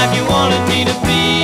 like you wanted me to be.